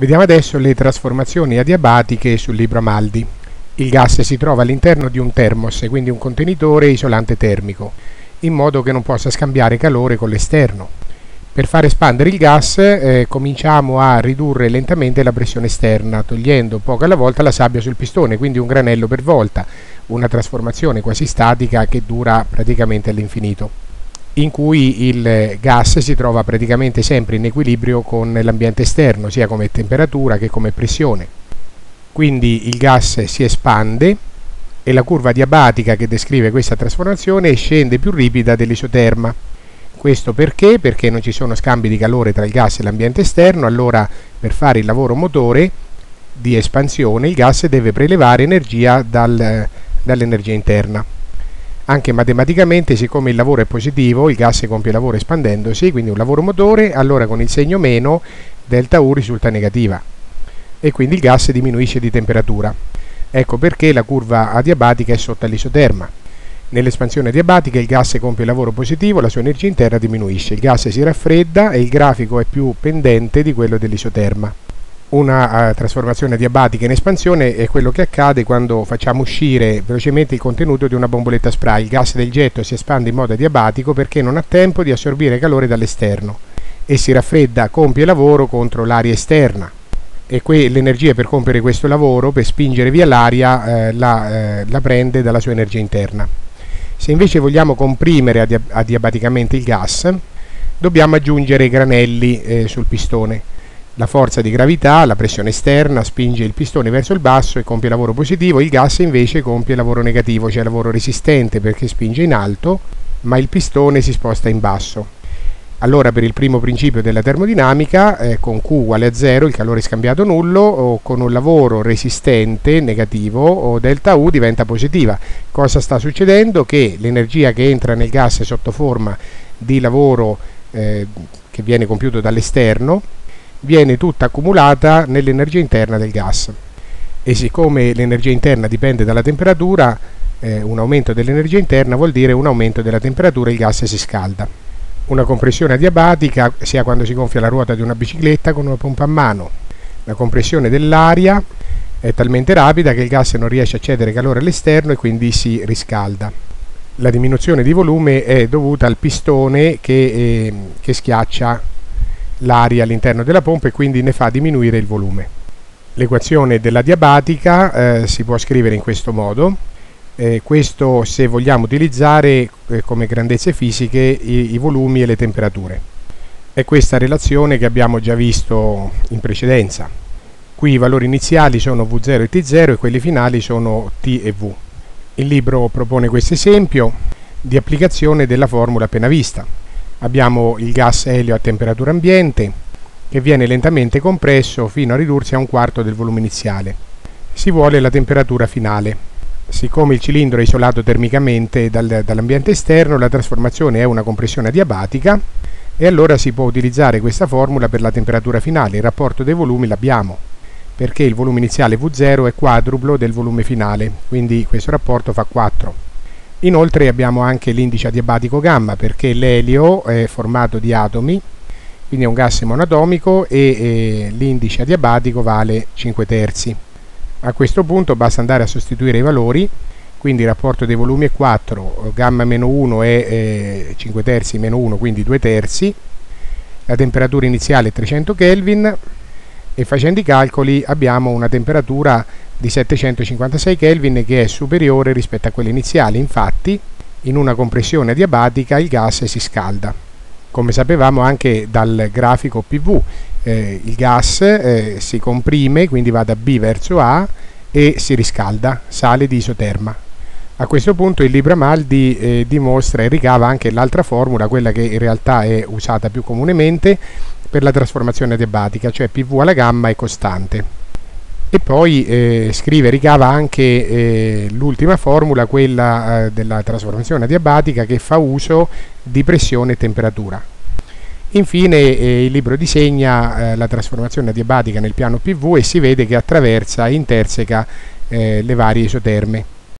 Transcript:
Vediamo adesso le trasformazioni adiabatiche sul libro Amaldi. Il gas si trova all'interno di un termos, quindi un contenitore isolante termico, in modo che non possa scambiare calore con l'esterno. Per far espandere il gas eh, cominciamo a ridurre lentamente la pressione esterna, togliendo poco alla volta la sabbia sul pistone, quindi un granello per volta, una trasformazione quasi statica che dura praticamente all'infinito in cui il gas si trova praticamente sempre in equilibrio con l'ambiente esterno, sia come temperatura che come pressione. Quindi il gas si espande e la curva diabatica che descrive questa trasformazione scende più ripida dell'isoterma. Questo perché? Perché non ci sono scambi di calore tra il gas e l'ambiente esterno, allora per fare il lavoro motore di espansione il gas deve prelevare energia dal, dall'energia interna anche matematicamente siccome il lavoro è positivo il gas compie il lavoro espandendosi quindi un lavoro motore allora con il segno meno delta U risulta negativa. E quindi il gas diminuisce di temperatura. Ecco perché la curva adiabatica è sotto all'isoterma. Nell'espansione adiabatica il gas compie il lavoro positivo la sua energia interna diminuisce. Il gas si raffredda e il grafico è più pendente di quello dell'isoterma una uh, trasformazione diabatica in espansione è quello che accade quando facciamo uscire velocemente il contenuto di una bomboletta spray. Il gas del getto si espande in modo adiabatico perché non ha tempo di assorbire calore dall'esterno e si raffredda, compie lavoro contro l'aria esterna e l'energia per compiere questo lavoro, per spingere via l'aria, eh, la, eh, la, prende dalla sua energia interna. Se invece vogliamo comprimere adiabaticamente il gas, dobbiamo aggiungere granelli eh, sul pistone la forza di gravità, la pressione esterna spinge il pistone verso il basso e compie lavoro positivo, il gas invece compie lavoro negativo, cioè lavoro resistente perché spinge in alto, ma il pistone si sposta in basso. Allora per il primo principio della termodinamica, eh, con Q uguale a 0 il calore scambiato nullo, o con un lavoro resistente negativo o delta U diventa positiva. Cosa sta succedendo? Che l'energia che entra nel gas sotto forma di lavoro eh, che viene compiuto dall'esterno viene tutta accumulata nell'energia interna del gas. E siccome l'energia interna dipende dalla temperatura eh, un aumento dell'energia interna vuol dire un aumento della temperatura e il gas si scalda. Una compressione adiabatica sia quando si gonfia la ruota di una bicicletta con una pompa a mano. La compressione dell'aria è talmente rapida che il gas non riesce a cedere calore all'esterno e quindi si riscalda. La diminuzione di volume è dovuta al pistone che, eh, che schiaccia l'aria all'interno della pompa e quindi ne fa diminuire il volume. L'equazione della diabatica eh, si può scrivere in questo modo, eh, questo se vogliamo utilizzare eh, come grandezze fisiche i, i volumi e le temperature. È questa relazione che abbiamo già visto in precedenza. Qui i valori iniziali sono V0 e T0 e quelli finali sono T e V. Il libro propone questo esempio di applicazione della formula appena vista abbiamo il gas elio a temperatura ambiente che viene lentamente compresso fino a ridursi a un quarto del volume iniziale. Si vuole la temperatura finale. Siccome il cilindro è isolato termicamente dal, dall'ambiente esterno, la trasformazione è una compressione adiabatica e allora si può utilizzare questa formula per la temperatura finale. Il rapporto dei volumi l'abbiamo perché il volume iniziale V0 è quadruplo del volume finale, quindi questo rapporto fa 4. Inoltre abbiamo anche l'indice adiabatico gamma perché l'elio è formato di atomi, quindi è un gas monatomico e, e l'indice adiabatico vale 5 terzi. A questo punto basta andare a sostituire i valori, quindi il rapporto dei volumi è 4, gamma meno 1 è eh, 5 terzi meno 1, quindi 2 terzi, la temperatura iniziale è 300 Kelvin e facendo i calcoli abbiamo una temperatura di 756 Kelvin che è superiore rispetto a quella iniziale, infatti in una compressione adiabatica il gas si scalda. Come sapevamo anche dal grafico PV, eh, il gas eh, si comprime, quindi va da B verso A e si riscalda, sale di isoterma. A questo punto il libro Amaldi eh, dimostra e ricava anche l'altra formula, quella che in realtà è usata più comunemente per la trasformazione adiabatica, cioè PV alla gamma è costante e poi eh, scrive ricava anche eh, l'ultima formula, quella eh, della trasformazione adiabatica che fa uso di pressione e temperatura. Infine eh, il libro disegna eh, la trasformazione adiabatica nel piano PV e si vede che attraversa e interseca eh, le varie isoterme.